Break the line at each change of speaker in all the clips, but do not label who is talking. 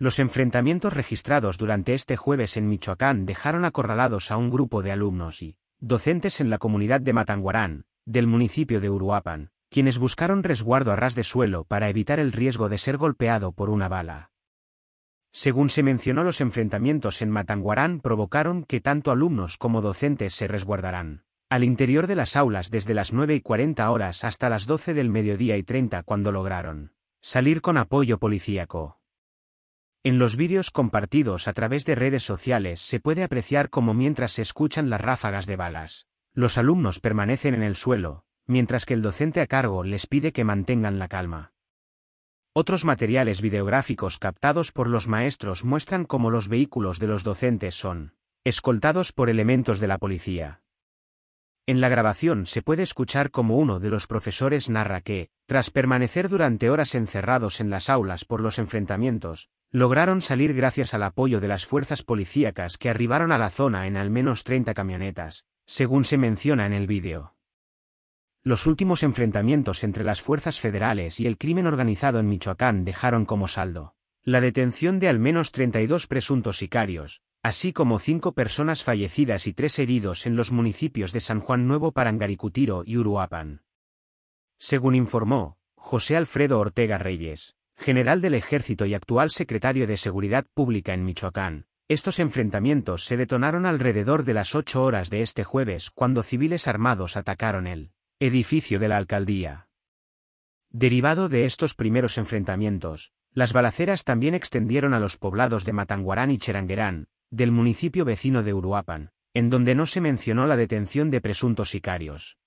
Los enfrentamientos registrados durante este jueves en Michoacán dejaron acorralados a un grupo de alumnos y docentes en la comunidad de Matanguarán, del municipio de Uruapan, quienes buscaron resguardo a ras de suelo para evitar el riesgo de ser golpeado por una bala. Según se mencionó, los enfrentamientos en Matanguarán provocaron que tanto alumnos como docentes se resguardarán al interior de las aulas desde las 9 y 40 horas hasta las 12 del mediodía y 30 cuando lograron salir con apoyo policíaco. En los vídeos compartidos a través de redes sociales se puede apreciar cómo mientras se escuchan las ráfagas de balas, los alumnos permanecen en el suelo, mientras que el docente a cargo les pide que mantengan la calma. Otros materiales videográficos captados por los maestros muestran cómo los vehículos de los docentes son escoltados por elementos de la policía. En la grabación se puede escuchar como uno de los profesores narra que, tras permanecer durante horas encerrados en las aulas por los enfrentamientos, lograron salir gracias al apoyo de las fuerzas policíacas que arribaron a la zona en al menos 30 camionetas, según se menciona en el vídeo. Los últimos enfrentamientos entre las fuerzas federales y el crimen organizado en Michoacán dejaron como saldo la detención de al menos 32 presuntos sicarios, así como cinco personas fallecidas y tres heridos en los municipios de San Juan Nuevo Parangaricutiro y Uruapan. Según informó, José Alfredo Ortega Reyes, general del Ejército y actual secretario de Seguridad Pública en Michoacán, estos enfrentamientos se detonaron alrededor de las ocho horas de este jueves cuando civiles armados atacaron el edificio de la alcaldía. Derivado de estos primeros enfrentamientos, las balaceras también extendieron a los poblados de Matanguarán y Cheranguerán, del municipio vecino de Uruapan, en donde no se mencionó la detención de presuntos sicarios.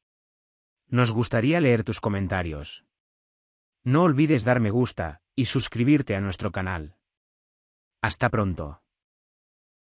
Nos gustaría leer tus comentarios. No olvides dar me gusta, y suscribirte a nuestro canal. Hasta pronto.